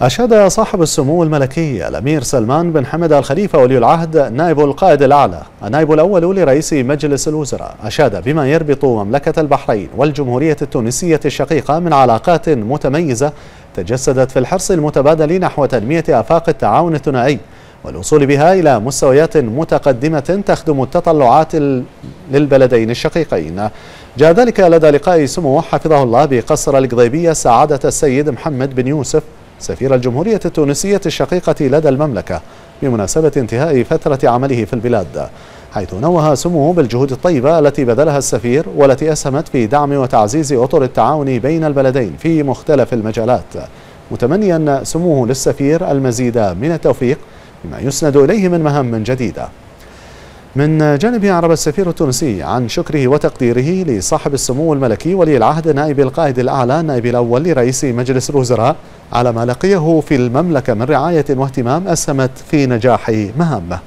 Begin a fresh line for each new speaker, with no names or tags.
أشاد صاحب السمو الملكي الأمير سلمان بن حمد الخليفة ولي العهد نائب القائد الأعلى النائب الأول لرئيس مجلس الوزراء. أشاد بما يربط مملكة البحرين والجمهورية التونسية الشقيقة من علاقات متميزة تجسدت في الحرص المتبادل نحو تنمية آفاق التعاون الثنائي والوصول بها إلى مستويات متقدمة تخدم التطلعات للبلدين الشقيقين. جاء ذلك لدى لقاء سموه حفظه الله بقصر القضيبية سعادة السيد محمد بن يوسف سفير الجمهورية التونسية الشقيقة لدى المملكة بمناسبة انتهاء فترة عمله في البلاد حيث نوه سموه بالجهود الطيبة التي بذلها السفير والتي أسهمت في دعم وتعزيز أطر التعاون بين البلدين في مختلف المجالات. متمنيا سموه للسفير المزيد من التوفيق بما يسند إليه من مهام جديدة. من جانبه عرب السفير التونسي عن شكره وتقديره لصاحب السمو الملكي ولي العهد نائب القائد الأعلى نائب الأول لرئيس مجلس الوزراء على ما لقيه في المملكة من رعاية واهتمام أسهمت في نجاح مهامه.